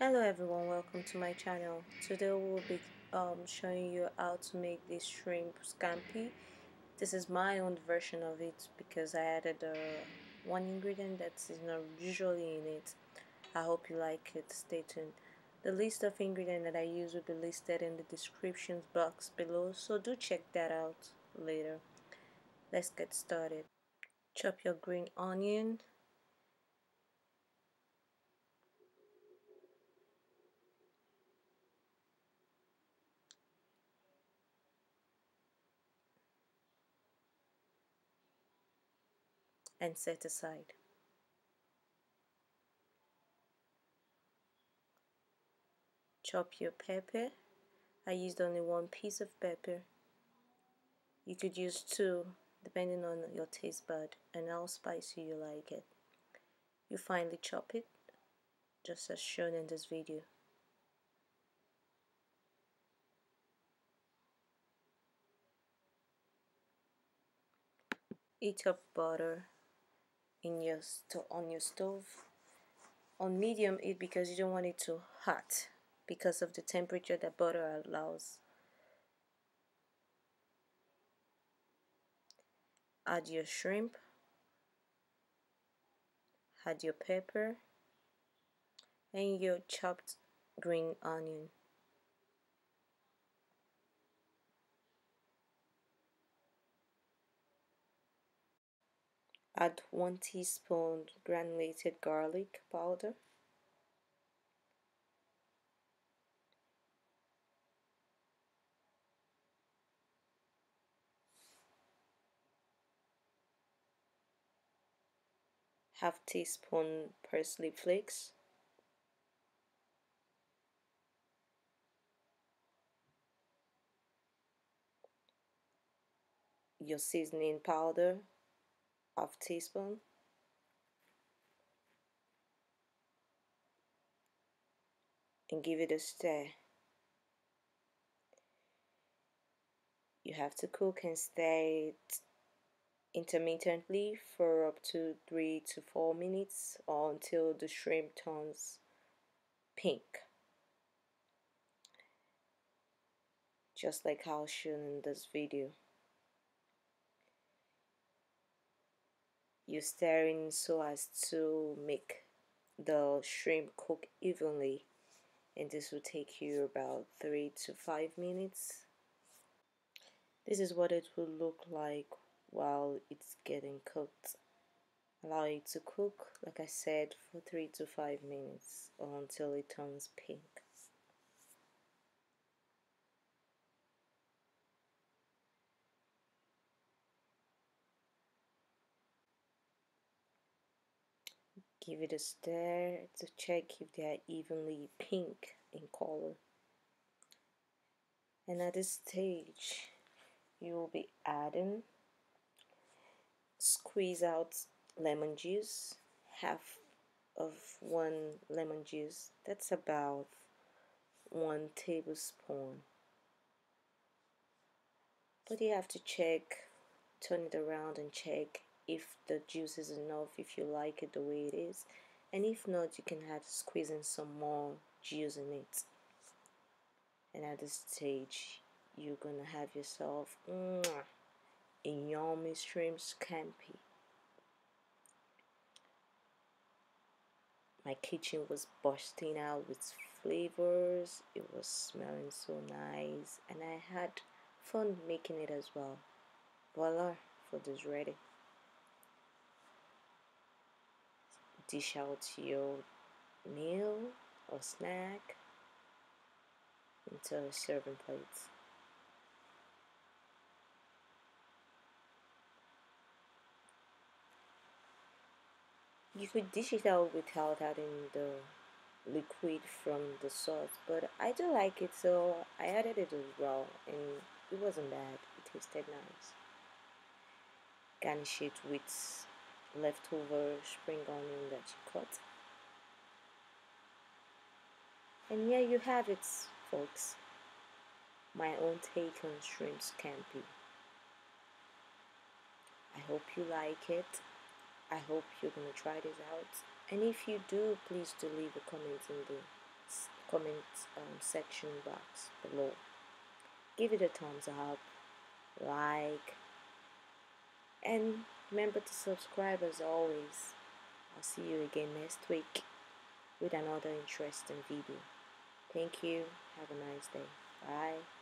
hello everyone. Welcome to my channel. Today we'll be um, showing you how to make this shrimp scampi. This is my own version of it because I added uh, one ingredient that is not usually in it. I hope you like it. Stay tuned. The list of ingredients that I use will be listed in the description box below so do check that out later. Let's get started. Chop your green onion and set aside. Chop your pepper. I used only one piece of pepper. You could use two depending on your taste bud and how spicy you like it. You finely chop it just as shown in this video. Heat up butter in your on your stove on medium heat because you don't want it too hot because of the temperature that butter allows. Add your shrimp. Add your pepper. And your chopped green onion Add 1 teaspoon granulated garlic powder. half teaspoon parsley flakes your seasoning powder half teaspoon and give it a stir. You have to cook and stir it intermittently for up to 3 to 4 minutes or until the shrimp turns pink. Just like how shown in this video. You stirring so as to make the shrimp cook evenly. And this will take you about 3 to 5 minutes. This is what it will look like while it's getting cooked. Allow it to cook like I said for 3 to 5 minutes or until it turns pink give it a stir to check if they are evenly pink in color. And at this stage you will be adding squeeze out lemon juice half of one lemon juice that's about one tablespoon. But you have to check turn it around and check if the juice is enough if you like it the way it is. And if not you can add squeeze in some more juice in it. And at this stage you're gonna have yourself mwah, a yummy shrimp scampi. My kitchen was bursting out with flavors. It was smelling so nice. And I had fun making it as well. Voila food is ready dish out your meal or snack into a serving plate. You could dish it out without adding the liquid from the sauce, but I do like it, so I added it as well, and it wasn't bad. It tasted nice. Garnish it with leftover spring onion that you cut. And here you have it, folks. My own take on shrimp scampi. I hope you like it. I hope you're gonna try this out. And if you do, please do leave a comment in the comment um, section box below. Give it a thumbs up, like, and remember to subscribe as always. I'll see you again next week with another interesting video. Thank you. Have a nice day. Bye.